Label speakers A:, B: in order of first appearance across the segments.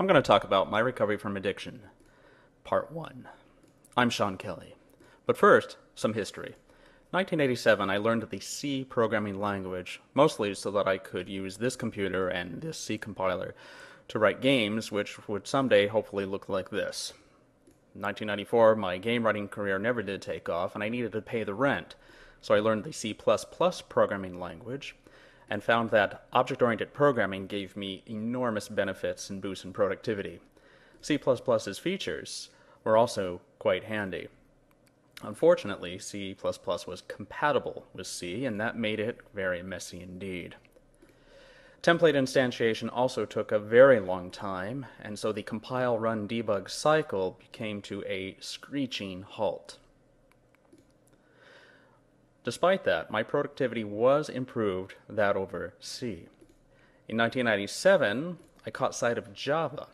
A: I'm going to talk about my recovery from addiction, Part 1. I'm Sean Kelly. But first, some history. 1987, I learned the C programming language, mostly so that I could use this computer and this C compiler to write games which would someday hopefully look like this. In 1994, my game writing career never did take off, and I needed to pay the rent, so I learned the C programming language and found that object oriented programming gave me enormous benefits and boosts in productivity. C++'s features were also quite handy. Unfortunately, C++ was compatible with C, and that made it very messy indeed. Template instantiation also took a very long time, and so the compile run debug cycle came to a screeching halt. Despite that, my productivity was improved that over C. In 1997, I caught sight of Java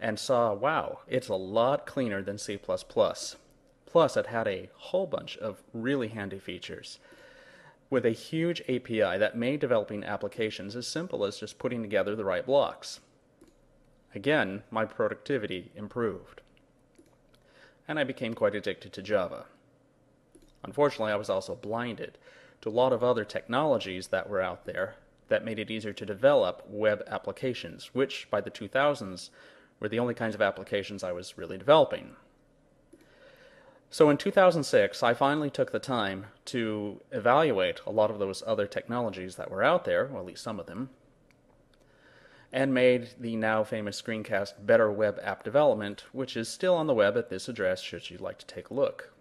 A: and saw, wow, it's a lot cleaner than C++. Plus, it had a whole bunch of really handy features with a huge API that made developing applications as simple as just putting together the right blocks. Again, my productivity improved. And I became quite addicted to Java. Unfortunately, I was also blinded to a lot of other technologies that were out there that made it easier to develop web applications, which by the 2000s were the only kinds of applications I was really developing. So in 2006, I finally took the time to evaluate a lot of those other technologies that were out there, or at least some of them, and made the now famous screencast Better Web App Development, which is still on the web at this address should you like to take a look.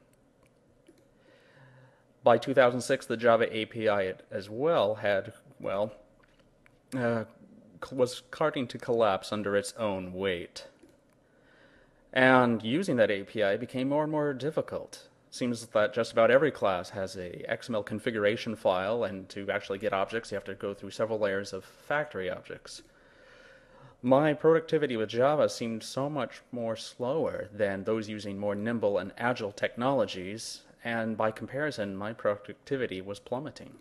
A: By 2006, the Java API as well had, well, uh, was starting to collapse under its own weight. And using that API became more and more difficult. Seems that just about every class has a XML configuration file, and to actually get objects, you have to go through several layers of factory objects. My productivity with Java seemed so much more slower than those using more nimble and agile technologies, and by comparison, my productivity was plummeting.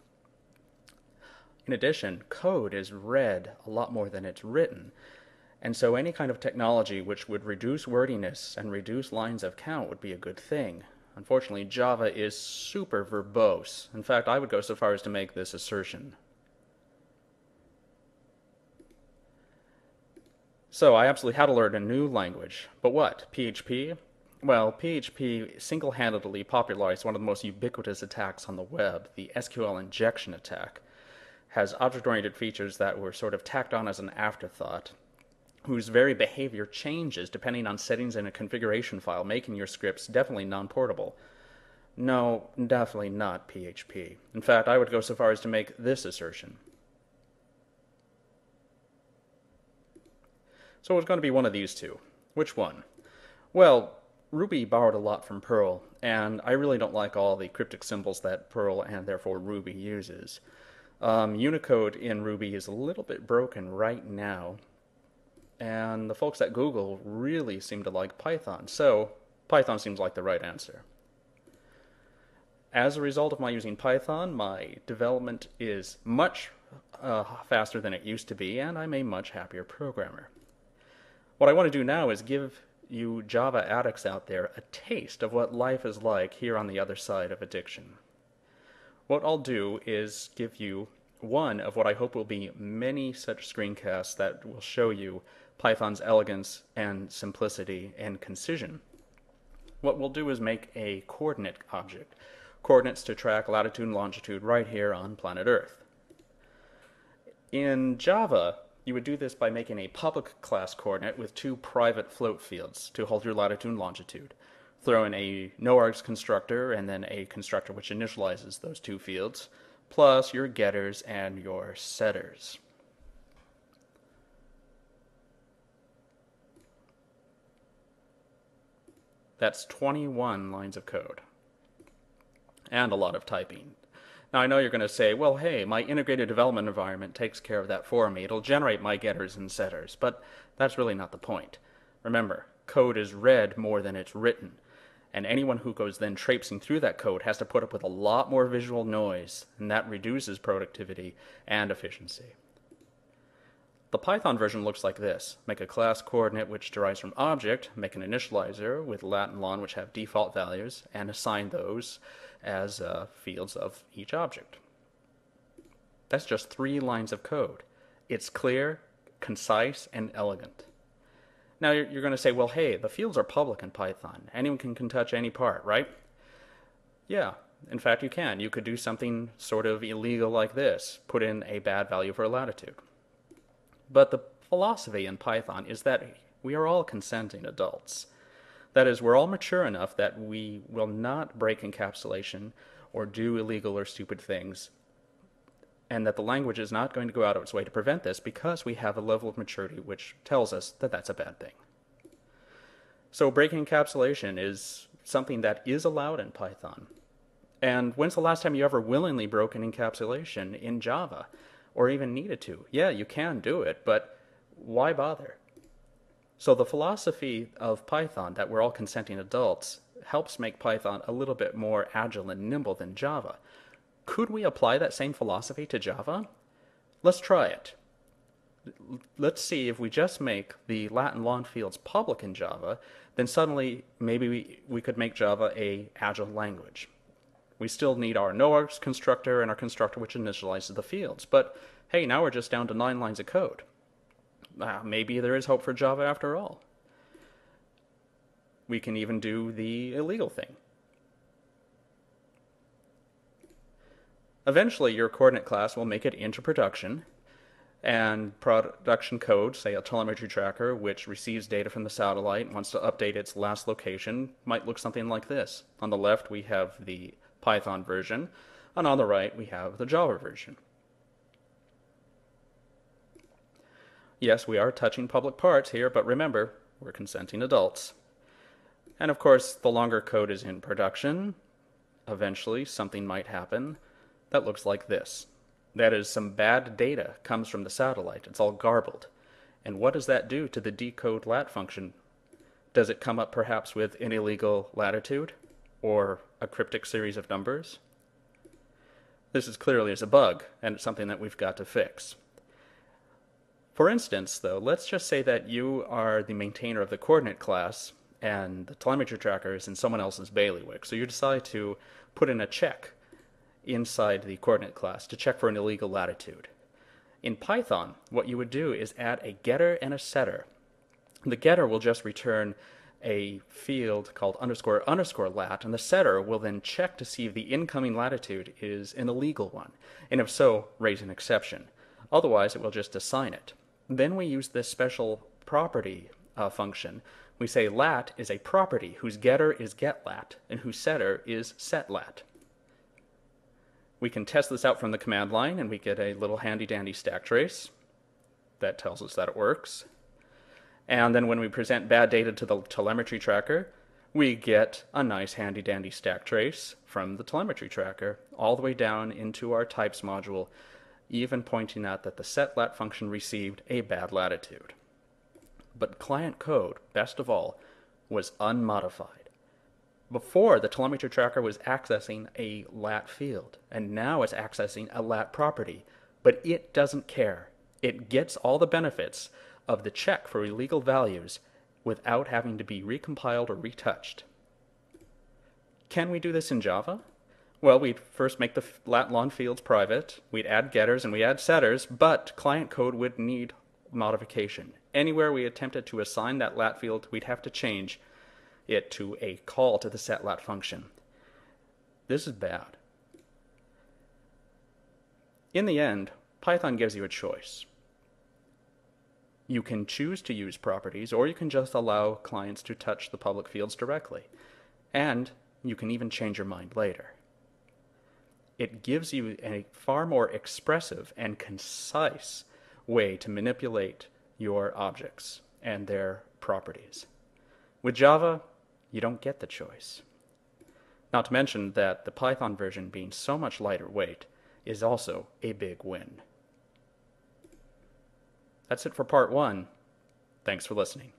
A: In addition, code is read a lot more than it's written, and so any kind of technology which would reduce wordiness and reduce lines of count would be a good thing. Unfortunately, Java is super verbose. In fact, I would go so far as to make this assertion. So I absolutely had to learn a new language. But what? PHP? Well, PHP single handedly popularized one of the most ubiquitous attacks on the web, the SQL injection attack. Has object oriented features that were sort of tacked on as an afterthought, whose very behavior changes depending on settings in a configuration file, making your scripts definitely non portable. No, definitely not PHP. In fact, I would go so far as to make this assertion. So it's going to be one of these two. Which one? Well, Ruby borrowed a lot from Perl, and I really don't like all the cryptic symbols that Perl and therefore Ruby uses. Um, Unicode in Ruby is a little bit broken right now, and the folks at Google really seem to like Python, so Python seems like the right answer. As a result of my using Python, my development is much uh, faster than it used to be, and I'm a much happier programmer. What I want to do now is give you Java addicts out there a taste of what life is like here on the other side of addiction. What I'll do is give you one of what I hope will be many such screencasts that will show you Python's elegance and simplicity and concision. What we'll do is make a coordinate object, coordinates to track latitude and longitude right here on planet Earth. In Java, you would do this by making a public class coordinate with two private float fields to hold your latitude and longitude. Throw in a noargs constructor and then a constructor which initializes those two fields, plus your getters and your setters. That's 21 lines of code and a lot of typing. Now, I know you're going to say, well, hey, my integrated development environment takes care of that for me. It'll generate my getters and setters, but that's really not the point. Remember, code is read more than it's written, and anyone who goes then traipsing through that code has to put up with a lot more visual noise, and that reduces productivity and efficiency. The Python version looks like this. Make a class coordinate which derives from object, make an initializer with lat and lon which have default values, and assign those as uh, fields of each object. That's just three lines of code. It's clear, concise, and elegant. Now you're, you're going to say, well, hey, the fields are public in Python. Anyone can, can touch any part, right? Yeah, in fact, you can. You could do something sort of illegal like this put in a bad value for a latitude. But the philosophy in Python is that we are all consenting adults. That is, we're all mature enough that we will not break encapsulation or do illegal or stupid things, and that the language is not going to go out of its way to prevent this because we have a level of maturity which tells us that that's a bad thing. So, breaking encapsulation is something that is allowed in Python. And when's the last time you ever willingly broke an encapsulation in Java? Or even needed to. Yeah, you can do it, but why bother? So the philosophy of Python that we're all consenting adults helps make Python a little bit more agile and nimble than Java. Could we apply that same philosophy to Java? Let's try it. Let's see if we just make the lat and lon fields public in Java, then suddenly maybe we, we could make Java a agile language. We still need our noargs constructor and our constructor which initializes the fields. But hey, now we're just down to nine lines of code. Uh, maybe there is hope for Java after all. We can even do the illegal thing. Eventually, your coordinate class will make it into production, and production code, say a telemetry tracker, which receives data from the satellite and wants to update its last location, might look something like this. On the left, we have the Python version, and on the right we have the Java version. Yes, we are touching public parts here, but remember, we're consenting adults. And of course, the longer code is in production, eventually something might happen that looks like this. That is, some bad data comes from the satellite. It's all garbled. And what does that do to the decode lat function? Does it come up perhaps with an illegal latitude? Or a cryptic series of numbers. This is clearly as a bug, and it's something that we've got to fix. For instance, though, let's just say that you are the maintainer of the coordinate class and the telemetry tracker is in someone else's bailiwick. So you decide to put in a check inside the coordinate class to check for an illegal latitude. In Python, what you would do is add a getter and a setter. The getter will just return a field called underscore underscore lat, and the setter will then check to see if the incoming latitude is an illegal one, and if so, raise an exception. Otherwise, it will just assign it. Then we use this special property uh, function. We say lat is a property whose getter is getLat and whose setter is setLat. We can test this out from the command line, and we get a little handy dandy stack trace that tells us that it works. And then when we present bad data to the telemetry tracker, we get a nice handy dandy stack trace from the telemetry tracker all the way down into our types module, even pointing out that the setLat function received a bad latitude. But client code, best of all, was unmodified. Before, the telemetry tracker was accessing a lat field, and now it's accessing a lat property, but it doesn't care. It gets all the benefits of the check for illegal values without having to be recompiled or retouched. Can we do this in Java? Well, we'd first make the lat lon fields private, we'd add getters and we add setters, but client code would need modification. Anywhere we attempted to assign that lat field, we'd have to change it to a call to the setLat function. This is bad. In the end, Python gives you a choice. You can choose to use properties, or you can just allow clients to touch the public fields directly. And you can even change your mind later. It gives you a far more expressive and concise way to manipulate your objects and their properties. With Java, you don't get the choice. Not to mention that the Python version being so much lighter weight is also a big win. That's it for part one. Thanks for listening.